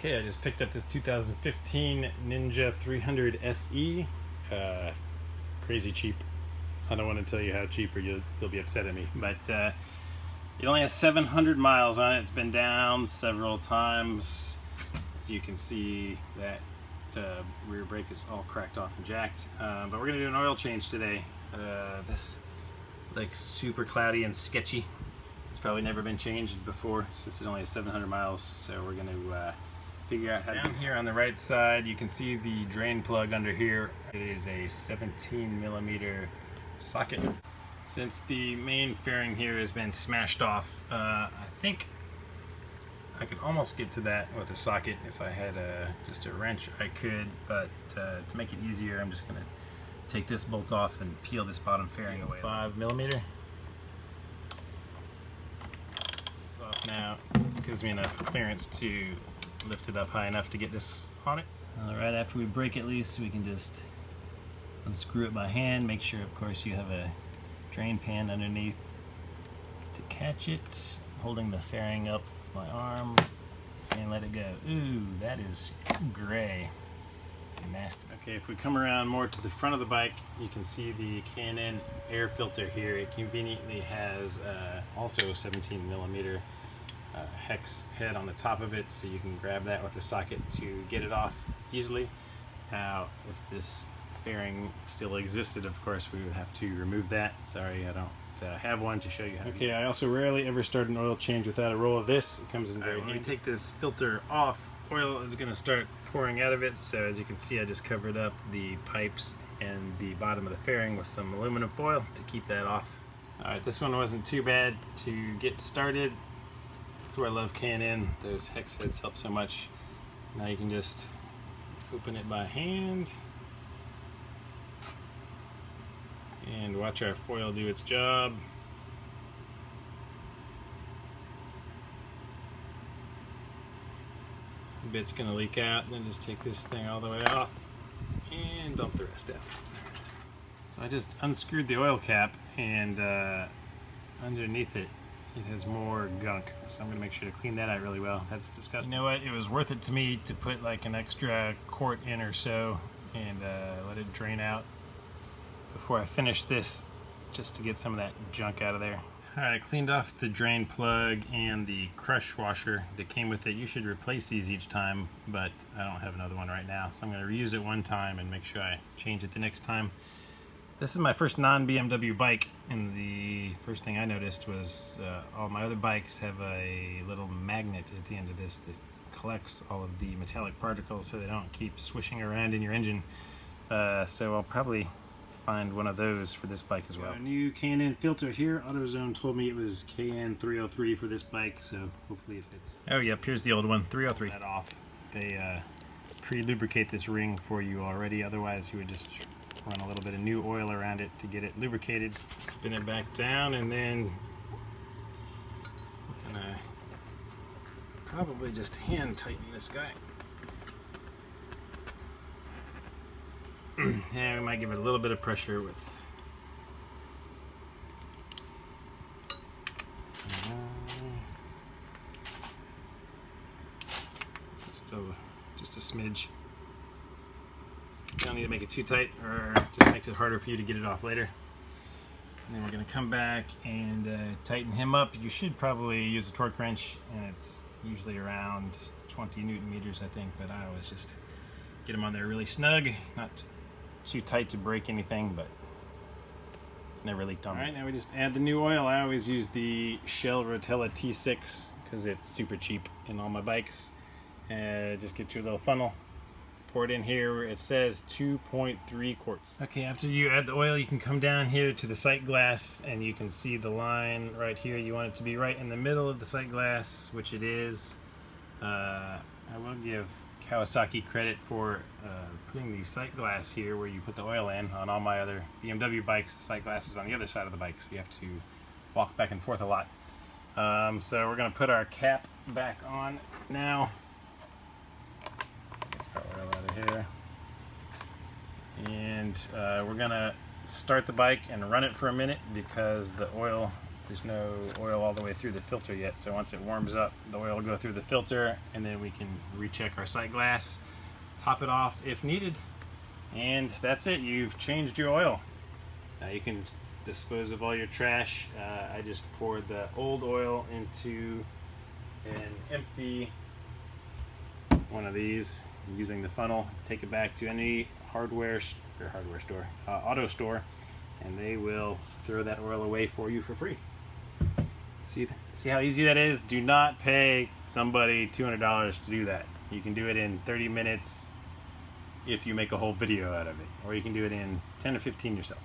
Okay, I just picked up this 2015 Ninja 300 SE. Uh, crazy cheap. I don't want to tell you how cheap or you'll, you'll be upset at me. But uh, it only has 700 miles on it. It's been down several times. As you can see, that uh, rear brake is all cracked off and jacked. Uh, but we're going to do an oil change today. Uh, this like super cloudy and sketchy. It's probably never been changed before since it only has 700 miles. So we're going to uh, figure out how down here on the right side you can see the drain plug under here. It is a 17 millimeter socket. Since the main fairing here has been smashed off uh, I think I could almost get to that with a socket if I had a, just a wrench. I could but uh, to make it easier I'm just gonna take this bolt off and peel this bottom fairing away. 5 millimeter? It's off now. Gives me enough clearance to lift it up high enough to get this on it. All right, after we break it loose, we can just unscrew it by hand. Make sure, of course, you have a drain pan underneath to catch it. Holding the fairing up with my arm and let it go. Ooh, that is gray. Nasty. Okay, if we come around more to the front of the bike, you can see the K&N air filter here. It conveniently has uh, also 17 millimeter uh, hex head on the top of it so you can grab that with the socket to get it off easily. Now if this fairing still existed of course we would have to remove that. Sorry I don't uh, have one to show you how Okay, I also rarely ever start an oil change without a roll of this. It comes in very right, When we take this filter off, oil is going to start pouring out of it. So as you can see I just covered up the pipes and the bottom of the fairing with some aluminum foil to keep that off. Alright, this one wasn't too bad to get started. That's where I love K&N. Those hex heads help so much. Now you can just open it by hand and watch our foil do its job. A bit's gonna leak out, then just take this thing all the way off and dump the rest out. So I just unscrewed the oil cap and uh, underneath it it has more gunk. So I'm gonna make sure to clean that out really well. That's disgusting. You know what? It was worth it to me to put like an extra quart in or so and uh, let it drain out before I finish this just to get some of that junk out of there. All right, I cleaned off the drain plug and the crush washer that came with it. You should replace these each time, but I don't have another one right now. So I'm gonna reuse it one time and make sure I change it the next time. This is my first non-BMW bike, and the first thing I noticed was uh, all my other bikes have a little magnet at the end of this that collects all of the metallic particles so they don't keep swishing around in your engine. Uh, so I'll probably find one of those for this bike as well. A new K&N filter here. AutoZone told me it was KN303 for this bike, so hopefully it fits. Oh yep, here's the old one, 303. That off. They uh, pre-lubricate this ring for you already, otherwise you would just run a little bit of new oil around it to get it lubricated. Spin it back down and then I'm gonna probably just hand tighten this guy. yeah, we might give it a little bit of pressure with uh, just a, just a smidge. You don't need to make it too tight or just makes it harder for you to get it off later. And then we're going to come back and uh, tighten him up. You should probably use a torque wrench and it's usually around 20 newton meters I think, but I always just get him on there really snug, not too tight to break anything, but it's never leaked on. All right, now we just add the new oil. I always use the Shell Rotella T6 because it's super cheap in all my bikes. Uh, just get your little funnel, pour it in here it says 2.3 quarts. Okay, after you add the oil, you can come down here to the sight glass and you can see the line right here. You want it to be right in the middle of the sight glass, which it is. Uh, I will give Kawasaki credit for uh, putting the sight glass here where you put the oil in. On all my other BMW bikes, the sight glass is on the other side of the bike, so you have to walk back and forth a lot. Um, so we're going to put our cap back on now here. And uh, we're gonna start the bike and run it for a minute because the oil there's no oil all the way through the filter yet. So once it warms up, the oil will go through the filter and then we can recheck our sight glass, top it off if needed. And that's it, you've changed your oil. Now you can dispose of all your trash. Uh, I just poured the old oil into an empty one of these using the funnel. Take it back to any hardware or hardware store, uh, auto store, and they will throw that oil away for you for free. See, see how easy that is? Do not pay somebody $200 to do that. You can do it in 30 minutes if you make a whole video out of it, or you can do it in 10 or 15 yourself.